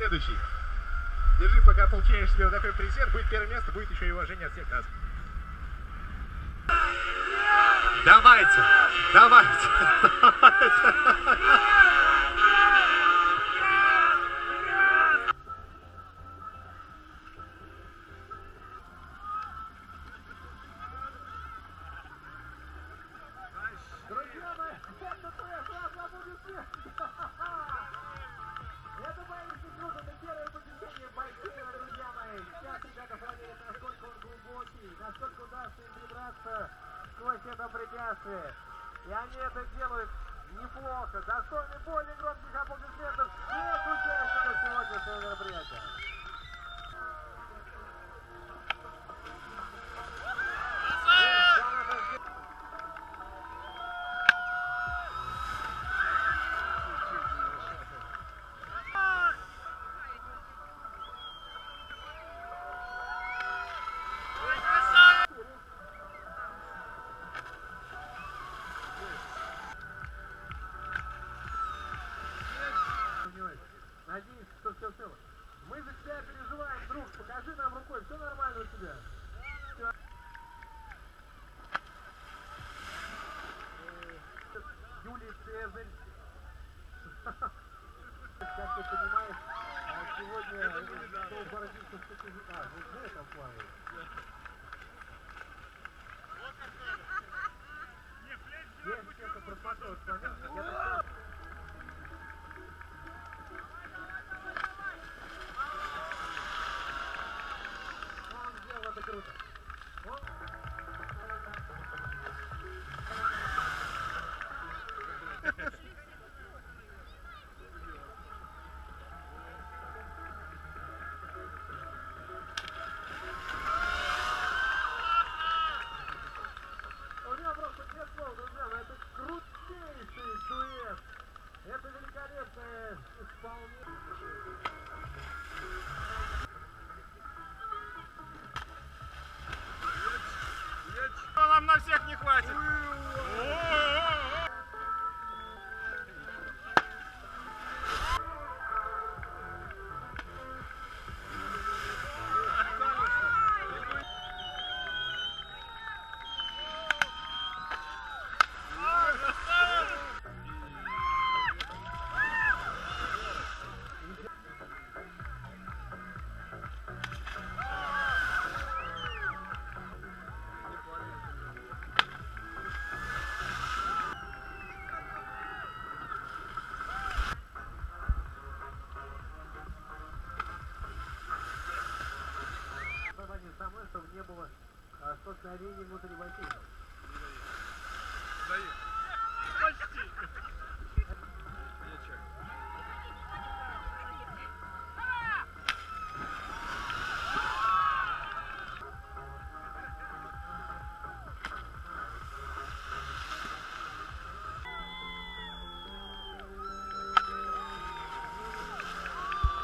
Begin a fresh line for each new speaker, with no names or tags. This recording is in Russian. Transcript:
следующий. Держи, пока получаешь себе вот такой презент. Будет первое место, будет еще и уважение от всех нас. Давайте, давайте,
Друзья мои, это твоя слава аплодисменты! Удастся им прибраться сквозь это препятствие. И они это делают неплохо. Достойны более все нормально у тебя. Всё. Э, Юлий Цезарь. Как ты понимаешь, а, сегодня кто бородился в таких... А, ну, ну, там плавает.
хватит.
Не было а, столкновений внутри бассейна.